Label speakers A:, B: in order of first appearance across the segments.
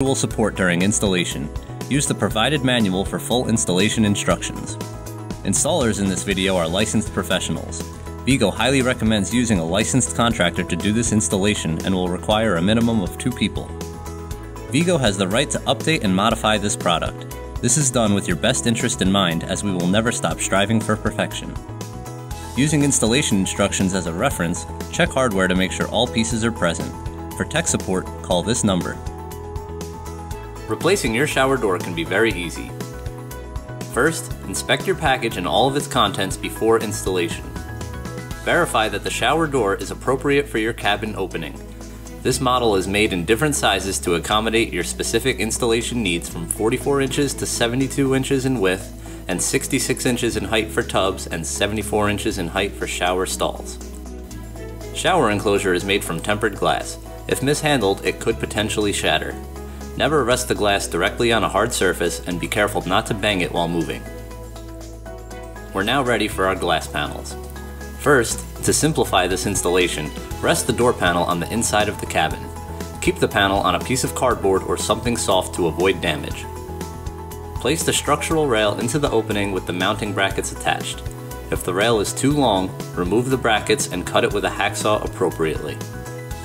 A: visual support during installation. Use the provided manual for full installation instructions. Installers in this video are licensed professionals. Vigo highly recommends using a licensed contractor to do this installation and will require a minimum of two people. Vigo has the right to update and modify this product. This is done with your best interest in mind as we will never stop striving for perfection. Using installation instructions as a reference, check hardware to make sure all pieces are present. For tech support, call this number. Replacing your shower door can be very easy. First, inspect your package and all of its contents before installation. Verify that the shower door is appropriate for your cabin opening. This model is made in different sizes to accommodate your specific installation needs from 44 inches to 72 inches in width and 66 inches in height for tubs and 74 inches in height for shower stalls. Shower enclosure is made from tempered glass. If mishandled, it could potentially shatter. Never rest the glass directly on a hard surface and be careful not to bang it while moving. We're now ready for our glass panels. First, to simplify this installation, rest the door panel on the inside of the cabin. Keep the panel on a piece of cardboard or something soft to avoid damage. Place the structural rail into the opening with the mounting brackets attached. If the rail is too long, remove the brackets and cut it with a hacksaw appropriately.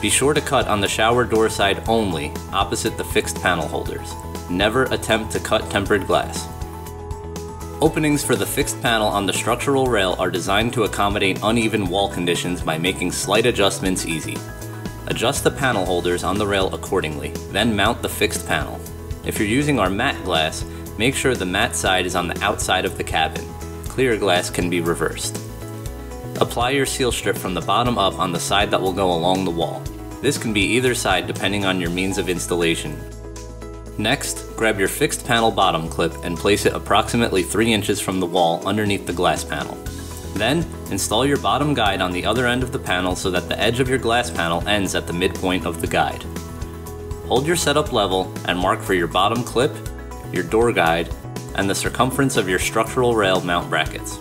A: Be sure to cut on the shower door side only, opposite the fixed panel holders. Never attempt to cut tempered glass. Openings for the fixed panel on the structural rail are designed to accommodate uneven wall conditions by making slight adjustments easy. Adjust the panel holders on the rail accordingly, then mount the fixed panel. If you're using our matte glass, make sure the matte side is on the outside of the cabin. Clear glass can be reversed. Apply your seal strip from the bottom up on the side that will go along the wall. This can be either side depending on your means of installation. Next, grab your fixed panel bottom clip and place it approximately 3 inches from the wall underneath the glass panel. Then, install your bottom guide on the other end of the panel so that the edge of your glass panel ends at the midpoint of the guide. Hold your setup level and mark for your bottom clip, your door guide, and the circumference of your structural rail mount brackets.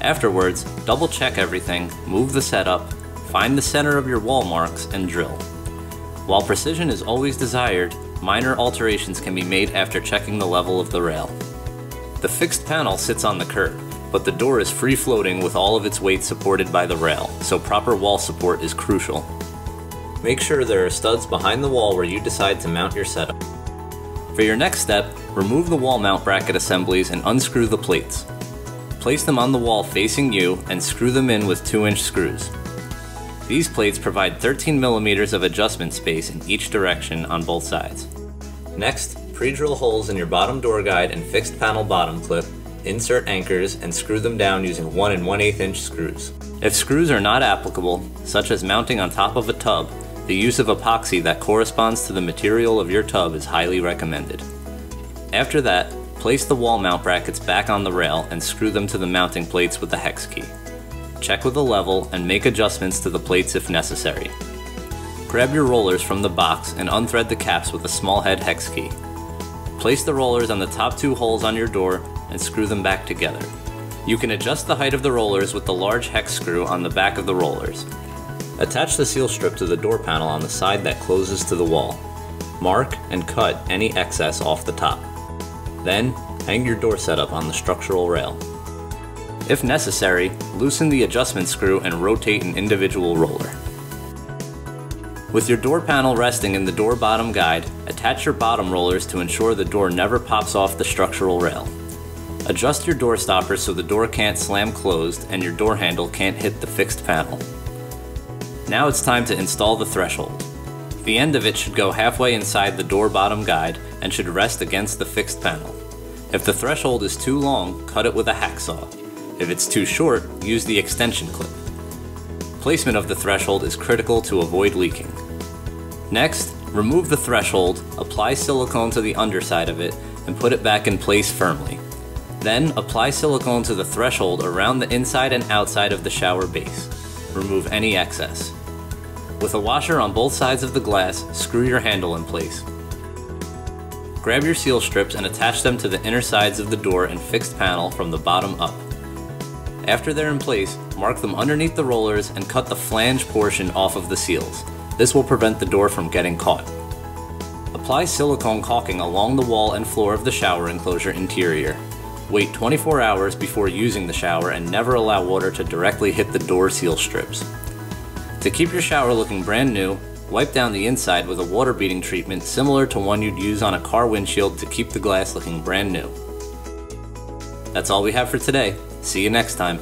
A: Afterwards, double check everything, move the setup, find the center of your wall marks, and drill. While precision is always desired, minor alterations can be made after checking the level of the rail. The fixed panel sits on the curb, but the door is free floating with all of its weight supported by the rail, so proper wall support is crucial. Make sure there are studs behind the wall where you decide to mount your setup. For your next step, remove the wall mount bracket assemblies and unscrew the plates. Place them on the wall facing you and screw them in with 2 inch screws. These plates provide 13 millimeters of adjustment space in each direction on both sides. Next, pre-drill holes in your bottom door guide and fixed panel bottom clip, insert anchors, and screw them down using 1 and 1 8 inch screws. If screws are not applicable, such as mounting on top of a tub, the use of epoxy that corresponds to the material of your tub is highly recommended. After that, place the wall mount brackets back on the rail and screw them to the mounting plates with the hex key. Check with the level and make adjustments to the plates if necessary. Grab your rollers from the box and unthread the caps with a small head hex key. Place the rollers on the top two holes on your door and screw them back together. You can adjust the height of the rollers with the large hex screw on the back of the rollers. Attach the seal strip to the door panel on the side that closes to the wall. Mark and cut any excess off the top. Then, hang your door setup on the structural rail. If necessary, loosen the adjustment screw and rotate an individual roller. With your door panel resting in the door bottom guide, attach your bottom rollers to ensure the door never pops off the structural rail. Adjust your door stopper so the door can't slam closed and your door handle can't hit the fixed panel. Now it's time to install the threshold. The end of it should go halfway inside the door bottom guide and should rest against the fixed panel. If the threshold is too long, cut it with a hacksaw. If it's too short, use the extension clip. Placement of the threshold is critical to avoid leaking. Next, remove the threshold, apply silicone to the underside of it, and put it back in place firmly. Then, apply silicone to the threshold around the inside and outside of the shower base. Remove any excess. With a washer on both sides of the glass, screw your handle in place. Grab your seal strips and attach them to the inner sides of the door and fixed panel from the bottom up. After they're in place, mark them underneath the rollers and cut the flange portion off of the seals. This will prevent the door from getting caught. Apply silicone caulking along the wall and floor of the shower enclosure interior. Wait 24 hours before using the shower and never allow water to directly hit the door seal strips. To keep your shower looking brand new, wipe down the inside with a water beading treatment similar to one you'd use on a car windshield to keep the glass looking brand new. That's all we have for today. See you next time.